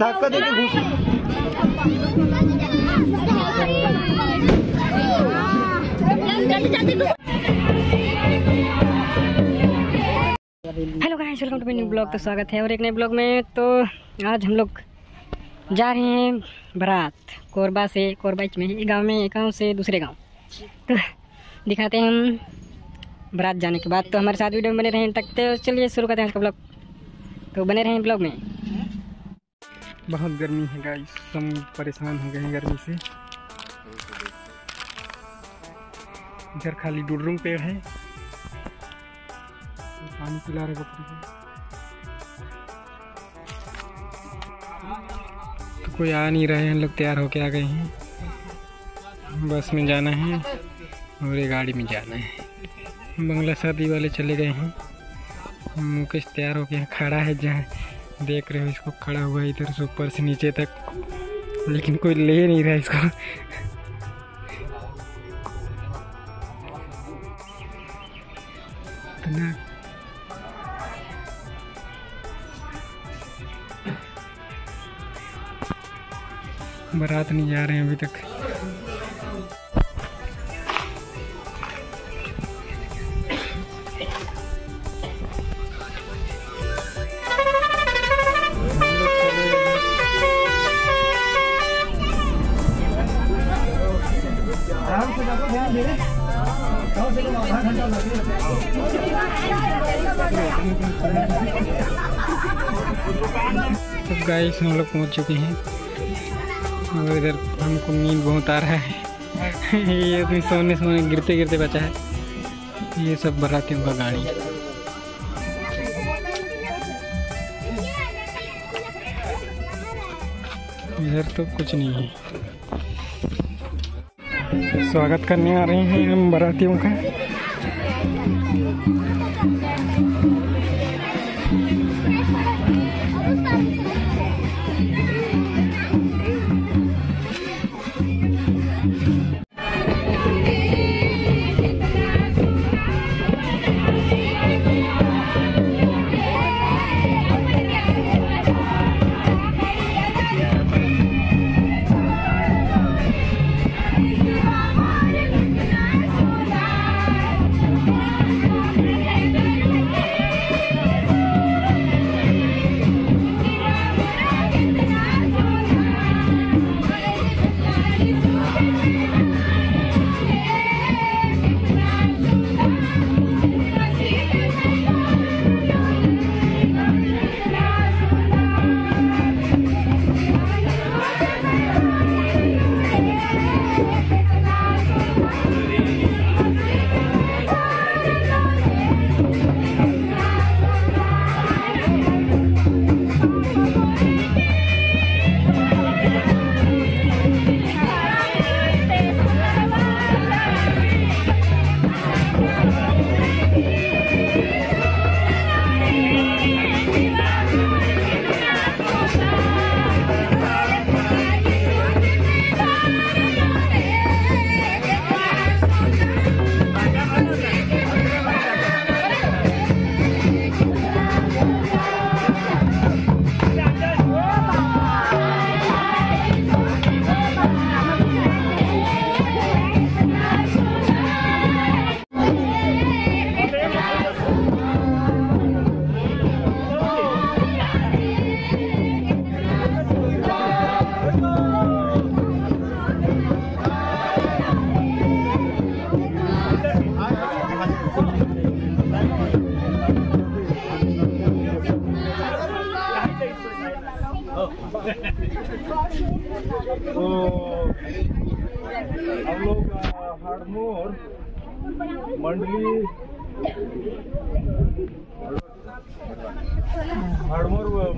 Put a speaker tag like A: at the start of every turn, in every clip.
A: धक्का
B: दे के घुस
A: जल्दी जल्दी घुस।
C: Hello guys welcome to my new blog तो स्वागत है और एक नए ब्लॉग में। तो आज हम लोग जा रहे हैं बारात कोरबा से कोरबा में एक गाँव में एक गाँव से दूसरे गाँव। तो दिखाते हैं हम बारात जाने के बाद। तो हमारे साथ वीडियो में बने रहें। तक तो चलिए शुरू करते हैं आज का ब्लॉग तो बने रहें ब्लॉग में।
B: बहुत गर्मी है गाइस हम परेशान हो गए हैं गर्मी से। इधर खाली डुडरूम पेड़ है। पानी पिला रहे बकरी को। तो कोई आ नहीं रहे हैं, लोग तैयार होके आ गए हैं। बस में जाना है और ये गाड़ी में जाना है। बंगला शादी वाले चले गए हैं। मुकेश तैयार होके यहाँ खड़ा है, जहाँ देख रहे हो इसको खड़ा हुआ है इधर से ऊपर से नीचे तक। लेकिन कोई ले नहीं रहा इसको। बारात नहीं जा रहे हैं अभी तक। गाइस हम लोग पहुँच चुके हैं। और इधर हमको नींद बहुत आ रहा है। ये आदमी सोने सोने गिरते गिरते बचा है। ये सब बारातियों का गाड़ी। इधर तो कुछ नहीं है। स्वागत करने आ रहे हैं हम बारातियों का।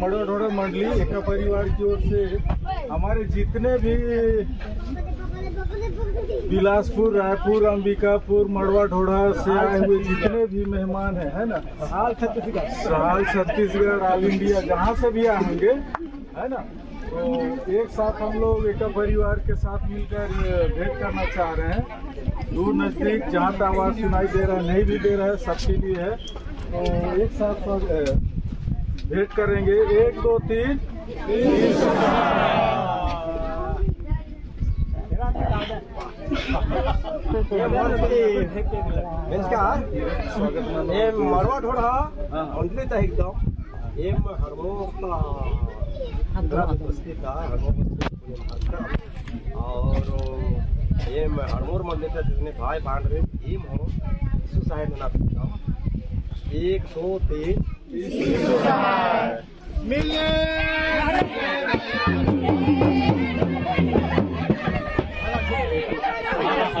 D: मड़ोडोड़ा मंडली एक परिवार की ओर से। हमारे जितने भी बिलासपुर रायपुर अंबिकापुर मड़वा ढोड़ा से आए हुए जितने भी मेहमान हैं है ना? हाल छत्तीसगढ़। हाल छत्तीसगढ़ ऑल इंडिया जहाँ से भी आएँगे है ना? तो एक साथ हम लोग एक परिवार के साथ मिलकर भेंट करना चाह रहे हैं। दूर नज़दीक जहाँ तक आवाज़ सुनाई दे रहा है नहीं भी दे रहा है सबके लिए है। तो एक साथ सब, भेंट करेंगे। एक, दो, तीन।
E: मरवा ढोढा अंडलित आहे एकदम। एम हरमोता। बस्ती का हरमोर बस्ती और एम हरमोर मंदिर का जितने भाई बाँध रहे हो साहेब ना एक सौ तेईस
D: ठीक है ठीक है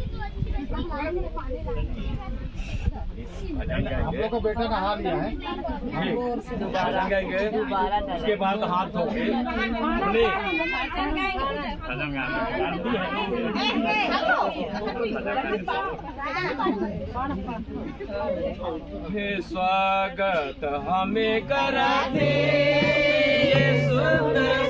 D: हम लोग का बेटा नहा लिया है।
E: उसके बाद हाथ धो के
F: स्वागत हमें कराते ये सुंदर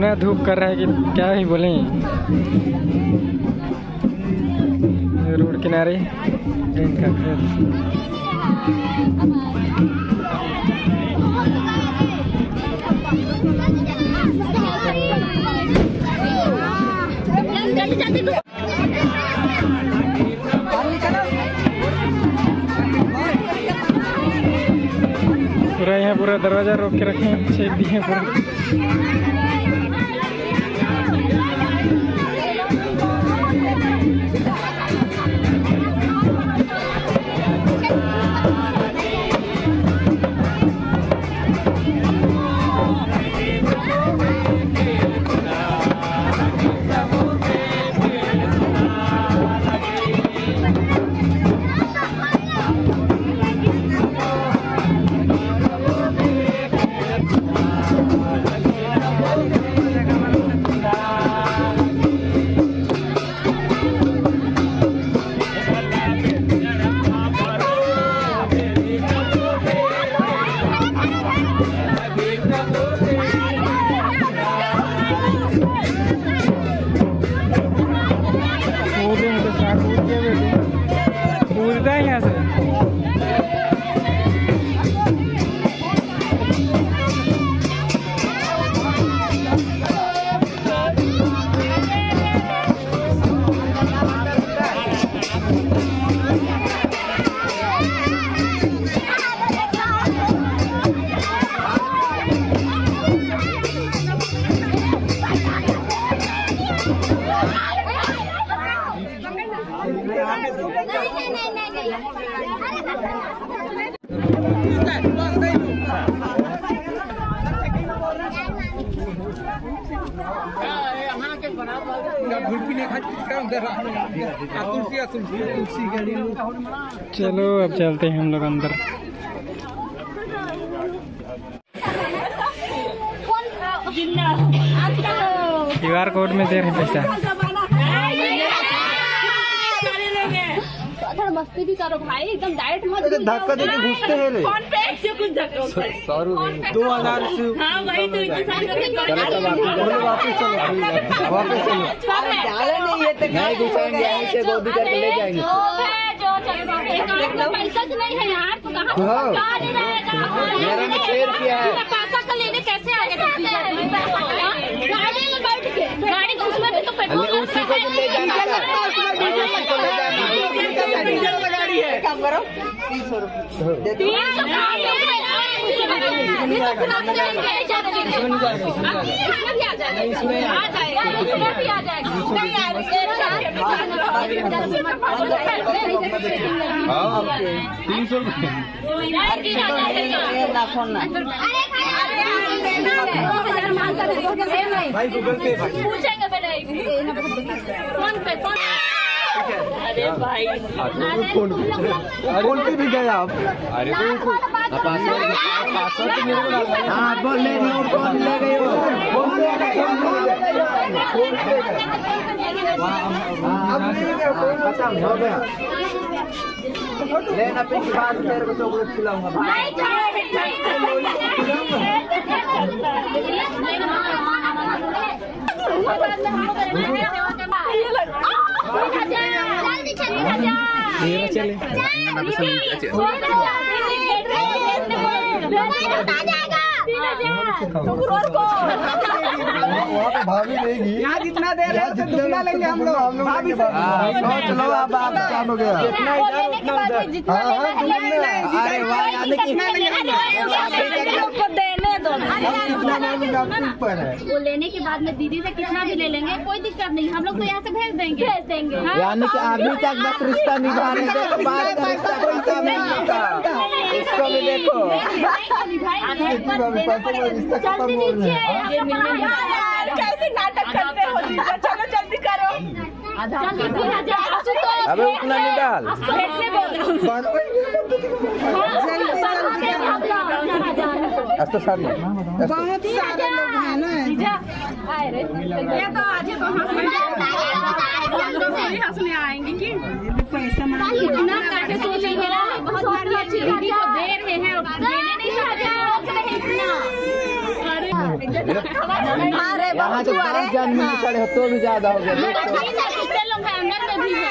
B: इतना धूप कर रहा है कि क्या ही बोलें। रोड किनारे, ट्रेन का घर पूरा यहाँ पूरा दरवाज़ा रोक के रखे हैं, छेद दिए पूरा। कूदे हैं तो साथ कूद के बेटे कूदता है यहाँ से चलो अब चलते हैं हम लोग अंदर। क्यू आर कोड में दे रहे हैं पैसा।
G: थोड़ा मस्ती भी करो भाई एकदम डायरेक्ट मत
A: धक्का देके घुसते हैं रे।
G: फ़ोन पे से कुछ धक्का
A: सौ रुपये दो हज़ार से
G: हाँ? वही तो इंतज़ार करके
A: वापस चलो वापस चलो। नहीं घुसाएँगे ऐसे गोदी करके ले जाएँगे।
G: पैसा तो नहीं है यार तू कहाँ
A: हाँ।
G: नहीं
A: मेरा में शेयर किया है।
G: पैसा का लेने कैसे आए गाड़ी में बैठ के गाड़ी को उसमें भी तो पेट्रोल
A: अरे उसी को तो ले जाना था उसी को ले जाना
G: तीन सौ कहाँ से ये तो खुद इसमें भी आ जाएगा इसमें आ जाएगा इसमें भी आ जाएगा नहीं यार
A: तीन सौ रुपये। भाई गूगल पे
G: पूछेंगे फ़ोन पे फ़ोन अरे भाई
A: फ़ोन पे फ़ोन पे भी गए आप अरे पासवर्ड तो को हाँ बोल ले रही हूँ फ़ोन ले गई हो फ़ोन पे फ़ोन पे अब नहीं गया फ़ोन खत्म हो गया लेना पिछली बार तेरे को चॉकलेट खिलाऊँगा भाई भाभी देगी यहाँ जितना दे रहे हैं दुगना लेंगे हम लोग। हम लोग। चलो आप आप काम हो गया। अरे वाह यानी कितना लेंगे
G: वो लेने के बाद में दीदी से कितना भी ले लेंगे कोई दिक्कत नहीं। हम लोग तो यहाँ से भेज देंगे। भेज देंगे। हाँ?
A: यानी कि अभी तक बस रिश्ता निभा रहे थे तो बाद का रिश्ता पैसा नहीं मिलता इसको भी देखो।
G: जल्दी दीजिए कैसे नाटक करते हो? चलो जल्दी करो।
A: अबे उतना निकाल तो साथ में
G: बहुत सारे लोग हैं ना ये तो आज तो हंसने आएँगे कि इतना करके सोचेंगे ना बहुत बढ़िया चीज़ दीदी को दे रहे हैं और देने नहीं सकते
A: यहाँ
G: पाँच पाँच जन मिल खड़े हो तो भी ज़्यादा हो गया तो।
A: हैं अंदर में भी है